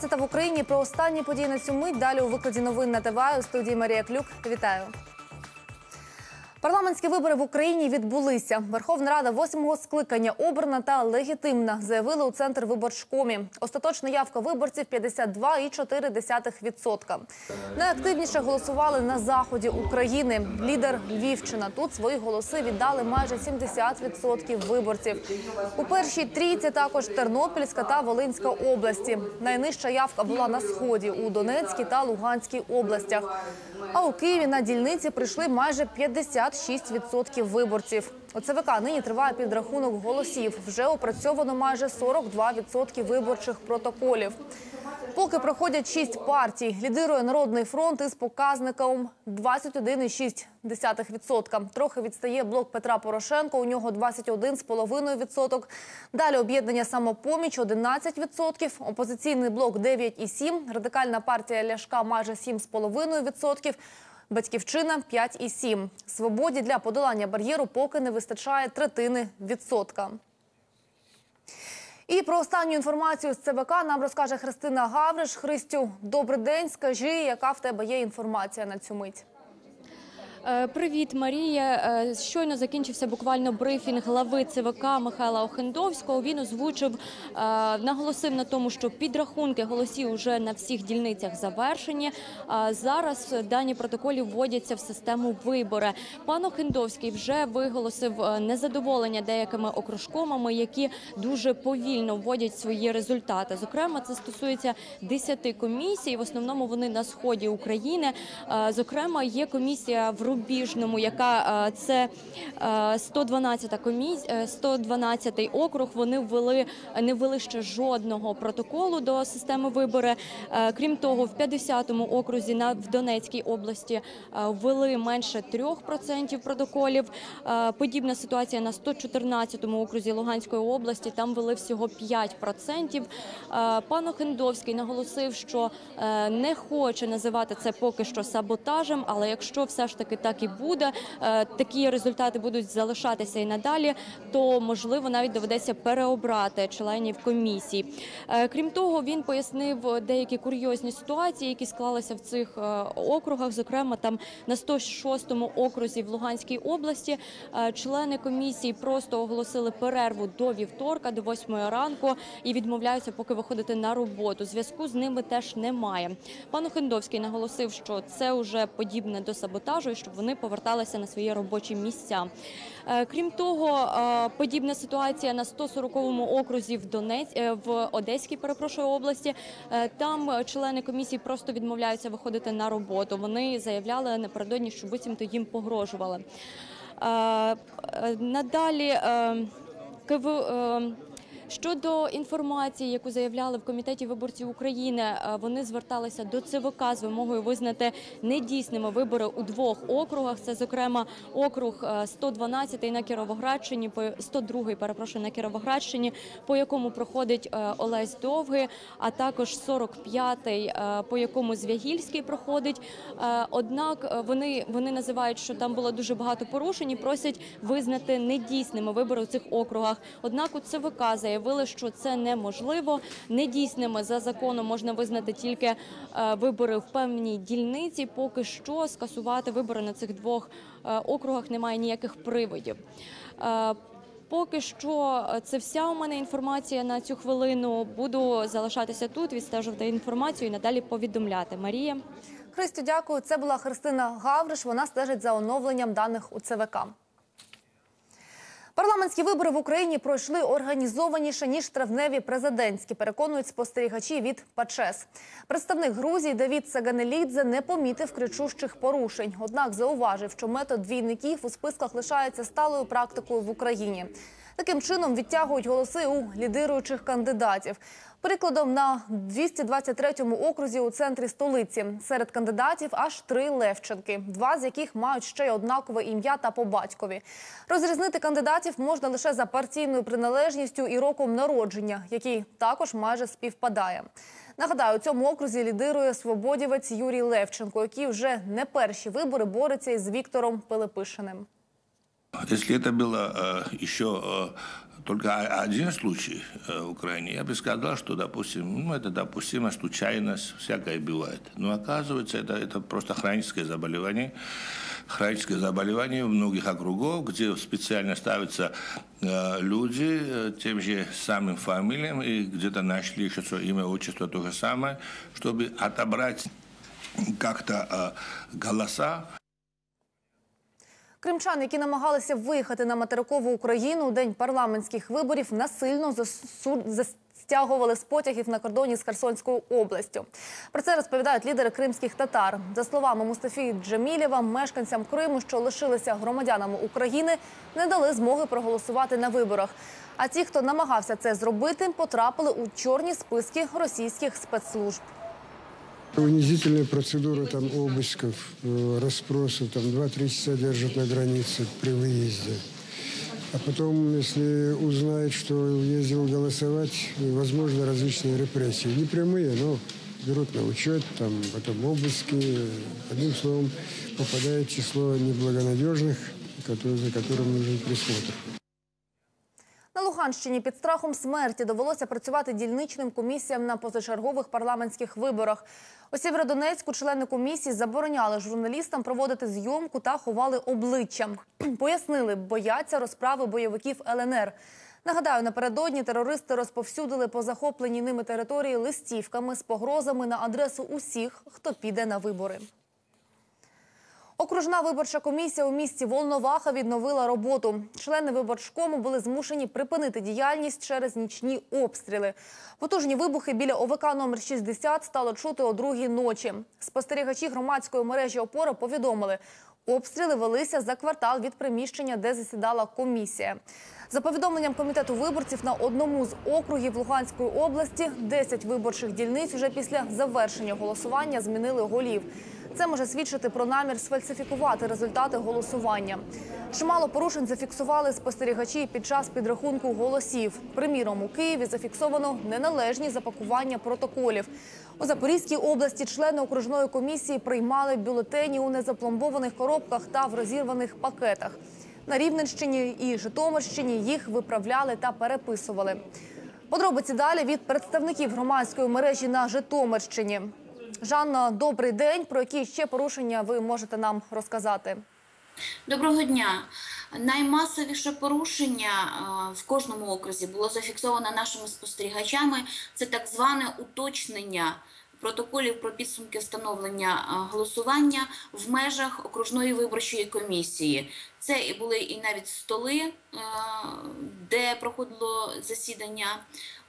12 в Україні про останні події на цю мить. Далі у викладі новин на ТВА у студії Марія Клюк. Вітаю. Парламентські вибори в Україні відбулися. Верховна Рада восьмого скликання обрана та легітимна, заявили у центр виборчкомі. Остаточна явка виборців 52,4%. Найактивніше голосували на заході України. Лідер Львівщина. Тут свої голоси віддали майже 70% виборців. У першій трійці також Тернопільська та Волинська області. Найнижча явка була на сході у Донецькій та Луганській областях. А у Києві на дільниці прийшли майже 56% виборців. У ЦВК нині триває підрахунок голосів. Вже опрацьовано майже 42% виборчих протоколів. Поки проходять шість партій, лідирує Народний фронт із показником 21,6%. Трохи відстає блок Петра Порошенко, у нього 21,5%. Далі об'єднання «Самопоміч» – 11%, опозиційний блок – 9,7%, радикальна партія Ляшка – майже 7,5%, Батьківщина 5,7. Свободі для подолання бар'єру поки не вистачає третини відсотка. І про останню інформацію з ЦВК нам розкаже Христина Гавриш. Христю, добрий день. Скажи, яка в тебе є інформація на цю мить? Е, Привіт, Марія. Е, Щойно закінчився буквально брифінг глави ЦВК Михайла Охендовського. Він озвучив, е, наголосив на тому, що підрахунки голосів вже на всіх дільницях завершені. Зараз дані протоколів вводяться в систему вибори. Пан Охендовський вже виголосив незадоволення деякими окружкомами, які дуже повільно вводять свої результати. Зокрема, це стосується 10 комісій. В основному вони на сході України. Зокрема, є комісія в Рубіжному, яка е, це 112 комісія, 112 округ. Вони ввели не ввели ще жодного протоколу до системи вибори. Е, Крім того, в 50-му окрузі на в Донецькій області е, ввели менше 3% протоколів. Подібна ситуація на 114-му окрузі Луганської області. Там ввели всього 5%. Е, Пан Охендовський наголосив, що не хоче називати це поки що саботажем, але якщо все ж таки так і буде, е, такі результати будуть залишатися і надалі, то можливо навіть доведеться переобрати членів комісії. Е, Крім того, він пояснив деякі курйозні ситуації, які склалися в цих е, округах. Зокрема, там на 106-му окрузі в Луганській області члени комісії просто оголосили перерву до вівторка, до 8 ранку, і відмовляються поки виходити на роботу. Зв'язку з ними теж немає. Пан Охендовський наголосив, що це вже подібне до саботажу, і щоб вони поверталися на свої робочі місця. Е, Крім того, е, подібна ситуація на 140-му окрузі в Донець е, в Одеській, перепрошую області. Там члени комісії просто відмовляються виходити на роботу. Вони заявляли напередодні, що буцімто їм погрожували. Надалі КВ. Е, Щодо інформації, яку заявляли в комітеті виборців України, е, вони зверталися до ЦВК з вимогою визнати недійсними вибори у двох округах. Це, зокрема, округ е, 112 на Кіровоградщині, по 102, перепрошую, на Кіровоградщині, по якому проходить е, Олесь Довгий, а також 45-й, е, по якому Звягільський проходить. Е, Однак е, вони, вони називають, що там було дуже багато порушень і просять визнати недійсними вибори у цих округах. Однак у ЦВК заявили, що це неможливо. Недійсними за законом можна визнати тільки е, вибори в певній дільниці. Поки що скасувати вибори на цих двох е, округах немає ніяких приводів. Е, Поки що це вся у мене інформація на цю хвилину. Буду залишатися тут, відстежувати інформацію і надалі повідомляти. Марія. Христю, дякую. Це була Христина Гавриш. Вона стежить за оновленням даних у ЦВК. Парламентські вибори в Україні пройшли організованіше ніж травневі президентські. Переконують спостерігачі від ПАЧЕС. Представник Грузії Давід Саганелідзе не помітив кричущих порушень. Однак зауважив, що метод двійників у списках лишається сталою практикою в Україні. Таким чином відтягують голоси у лідируючих кандидатів. Прикладом на 223-му окрузі у центрі столиці серед кандидатів аж три Левченки, два з яких мають ще й однакове ім'я та по батькові. Розрізнити кандидатів можна лише за партійною приналежністю і роком народження, який також майже співпадає. Нагадаю, у цьому окрузі лідирує свободівець Юрій Левченко, який вже не перші вибори бореться із Віктором Пилипишиним. Если это было э, еще э, только один случай э, в Украине, я бы сказал, что, допустим, ну, это допустимо, случайность, всякое бывает. Но оказывается, это, это просто хроническое заболевание, хроническое заболевание в многих округов, где специально ставятся э, люди э, тем же самым фамилиям, и где-то нашли еще свое имя, отчество, то же самое, чтобы отобрать как-то э, голоса Кримчан, які намагалися виїхати на материкову Україну у день парламентських виборів, насильно застягували з потягів на кордоні з Херсонською областю. Про це розповідають лідери кримських татар. За словами Мустафі Джамілєва, мешканцям Криму, що лишилися громадянами України, не дали змоги проголосувати на виборах. А ті, хто намагався це зробити, потрапили у чорні списки російських спецслужб. Унизительная процедура там обысков, э, расспросов, там 2-3 часа держат на границе при выезде. А потом, если узнают, что ездил голосовать, возможно различные репрессии. Не прямые, но берут на учет, там, потом обыски. Одним словом, попадает число неблагонадежных, которые, за которым нужен присмотр. Луганщині під страхом смерті довелося працювати дільничним комісіям на позачергових парламентських виборах. У Сєвєродонецьку члени комісії забороняли журналістам проводити зйомку та ховали обличчя. Пояснили, бояться розправи бойовиків ЛНР. Нагадаю, напередодні терористи розповсюдили по захопленій ними території листівками з погрозами на адресу усіх, хто піде на вибори. Окружна виборча комісія у місті Волноваха відновила роботу. Члени виборчкому були змушені припинити діяльність через нічні обстріли. Потужні вибухи біля ОВК номер 60 стало чути о другій ночі. Спостерігачі громадської мережі опора повідомили, обстріли велися за квартал від приміщення, де засідала комісія. За повідомленням комітету виборців на одному з округів Луганської області 10 виборчих дільниць вже після завершення голосування змінили голів. Це може свідчити про намір сфальсифікувати результати голосування. Чимало порушень зафіксували спостерігачі під час підрахунку голосів. Приміром, у Києві зафіксовано неналежні запакування протоколів. У Запорізькій області члени окружної комісії приймали бюлетені у незапломбованих коробках та в розірваних пакетах. На Рівненщині і Житомирщині їх виправляли та переписували. Подробиці далі від представників громадської мережі на Житомирщині. Жанна, добрий день. Про які ще порушення ви можете нам розказати? Доброго дня. Наймасовіше порушення е, в кожному окрузі було зафіксовано нашими спостерігачами. Це так зване уточнення протоколів про підсумки встановлення е, голосування в межах окружної виборчої комісії. Це і були і навіть столи, е, де проходило засідання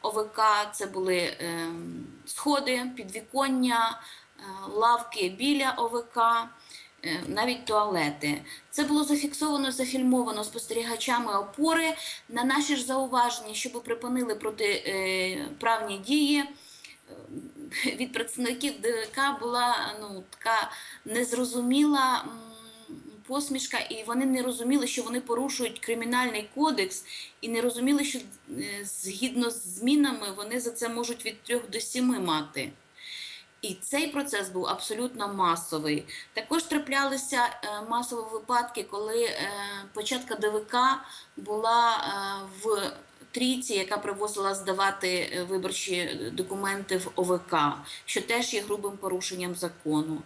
ОВК. Це були е, сходи, підвіконня, лавки біля ОВК навіть туалети. Це було зафіксовано, зафільмовано спостерігачами опори. На наші ж зауваження, щоб припинили протиправні дії. Від представників ДВК була ну, така незрозуміла посмішка, і вони не розуміли, що вони порушують кримінальний кодекс, і не розуміли, що е, згідно з змінами вони за це можуть від трьох до сіми мати. І цей процес був абсолютно масовий. Також траплялися е, масові випадки, коли е, початка ДВК була в трійці, яка привозила здавати е, виборчі документи в ОВК, що теж є грубим порушенням закону.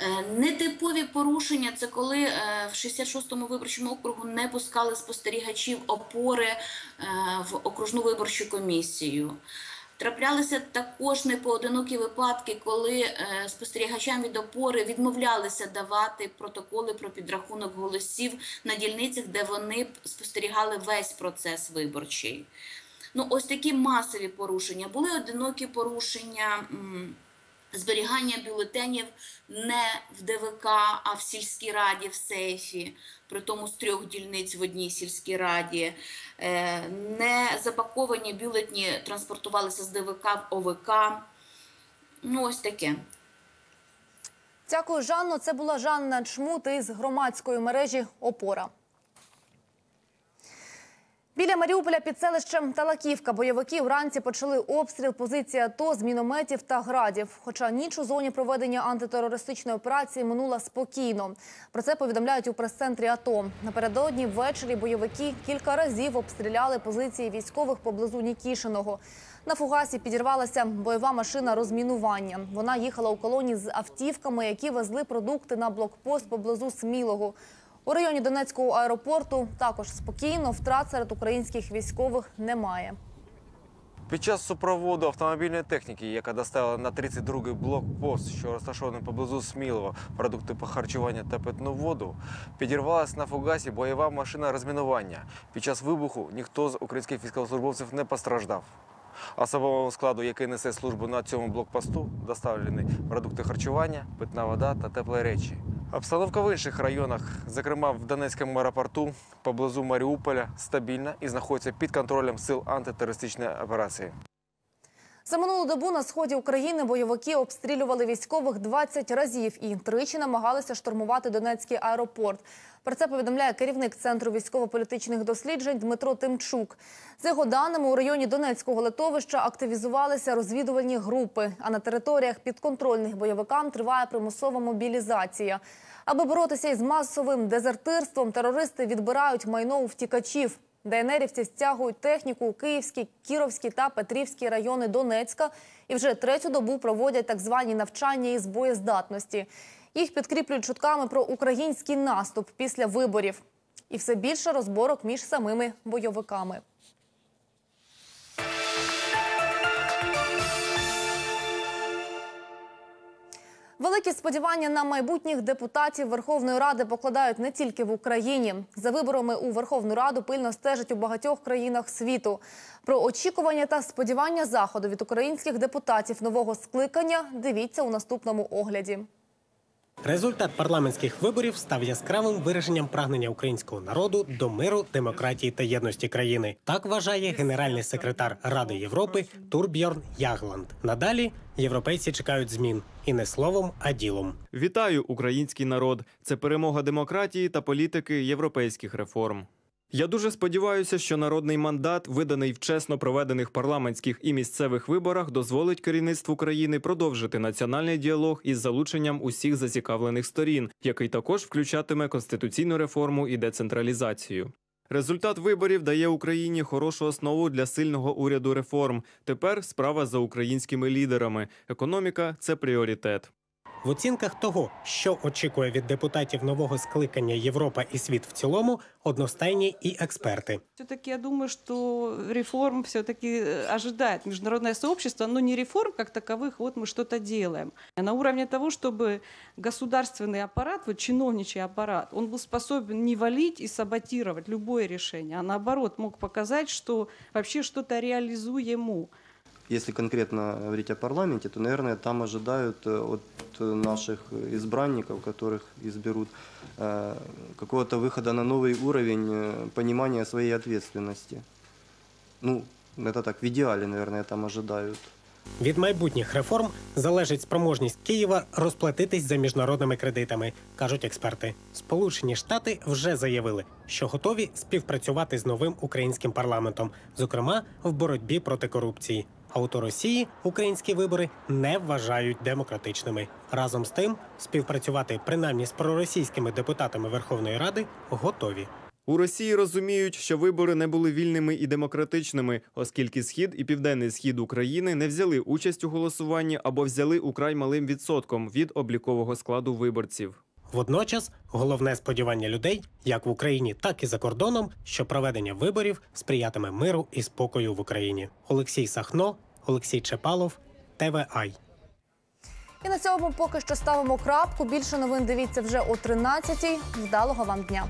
Е, Нетипові порушення це коли е, в 66-му виборчому округу не пускали спостерігачів опори е, в окружну виборчу комісію. Траплялися також непоодинокі випадки, коли е, спостерігачам від опори відмовлялися давати протоколи про підрахунок голосів на дільницях, де вони спостерігали весь процес виборчий. Ну, ось такі масові порушення. Були одинокі порушення. Зберігання бюлетенів не в ДВК, а в сільській раді в сейфі, при тому з трьох дільниць в одній сільській раді. Е, Не запаковані бюлетні транспортувалися з ДВК в ОВК. Ну, ось таке. Дякую, Жанно. Це була Жанна Чмут із громадської мережі Опора. Біля Маріуполя під селищем Талаківка бойовики вранці почали обстріл позиції АТО з мінометів та градів. Хоча ніч у зоні проведення антитерористичної операції минула спокійно. Про це повідомляють у прес-центрі АТО. Напередодні ввечері бойовики кілька разів обстріляли позиції військових поблизу Нікішиного. На фугасі підірвалася бойова машина розмінування. Вона їхала у колоні з автівками, які везли продукти на блокпост поблизу Смілого. У районі Донецького аеропорту також спокійно втрат серед українських військових немає. Під час супроводу автомобільної техніки, яка доставила на 32-й блокпост, що розташований поблизу Смілова, продукти по харчуванню та питну воду, підірвалась на фугасі бойова машина розмінування. Під час вибуху ніхто з українських військовослужбовців не постраждав. Особовому складу, який несе службу на цьому блокпосту, доставлені продукти харчування, питна вода та теплі речі. Обстановка в інших районах, зокрема в Донецькому аеропорту, поблизу Маріуполя, стабільна і знаходиться під контролем сил антитерористичної операції. За минулу добу на сході України бойовики обстрілювали військових 20 разів і тричі намагалися штурмувати Донецький аеропорт. Про це повідомляє керівник Центру військово-політичних досліджень Дмитро Тимчук. За його даними, у районі Донецького литовища активізувалися розвідувальні групи, а на територіях підконтрольних бойовикам триває примусова мобілізація. Аби боротися із масовим дезертирством, терористи відбирають майно у втікачів. ДНРівці стягують техніку у Київські, Кіровські та Петрівські райони Донецька і вже третю добу проводять так звані навчання із боєздатності. Їх підкріплюють чутками про український наступ після виборів. І все більше розборок між самими бойовиками. Великі сподівання на майбутніх депутатів Верховної Ради покладають не тільки в Україні. За виборами у Верховну Раду пильно стежать у багатьох країнах світу. Про очікування та сподівання заходу від українських депутатів нового скликання дивіться у наступному огляді. Результат парламентських виборів став яскравим вираженням прагнення українського народу до миру, демократії та єдності країни. Так вважає генеральний секретар Ради Європи Турбьорн Ягланд. Надалі європейці чекають змін і не словом, а ділом. Вітаю, український народ! Це перемога демократії та політики європейських реформ. Я дуже сподіваюся, що народний мандат, виданий в чесно проведених парламентських і місцевих виборах, дозволить керівництву країни продовжити національний діалог із залученням усіх зацікавлених сторін, який також включатиме конституційну реформу і децентралізацію. Результат виборів дає Україні хорошу основу для сильного уряду реформ. Тепер справа за українськими лідерами. Економіка це пріоритет. В оцінках того, що очікує від депутатів нового скликання Європа і світ в цілому, одностайні і експерти. Все-таки я думаю, что реформ все-таки ожидает международное сообщество, но не реформ как таковых, вот мы что-то делаем. А На уровне того, чтобы государственный аппарат, вот чиновничий аппарат, он был способен не валить и саботировать любое решение, а наоборот мог показать, что вообще что-то реализуемо. Если конкретно говорить о парламенте, то, наверное, там ожидают э, от э, наших избранников, которых изберут, э, какого-то выхода на новый уровень э, понимания своей ответственности. Ну, это так, в идеале, наверное, там ожидают. Від майбутніх реформ залежить спроможність Києва розплатитись за міжнародними кредитами, кажуть експерти. Сполучені Штати вже заявили, що готові співпрацювати з новим українським парламентом, зокрема в боротьбі проти корупції. А Росії українські вибори не вважають демократичними. Разом з тим, співпрацювати принаймні з проросійськими депутатами Верховної Ради готові. У Росії розуміють, що вибори не були вільними і демократичними, оскільки схід і південний схід України не взяли участь у голосуванні або взяли украй малим відсотком від облікового складу виборців. Водночас головне сподівання людей, як в Україні, так і за кордоном, що проведення виборів сприятиме миру і спокою в Україні. Олексій Сахно, Олексій Чепалов, ТВАЙ. І на цьому поки що ставимо крапку. Більше новин дивіться вже о 13-й. Вдалого вам дня.